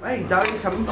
Hey, Daddy's coming.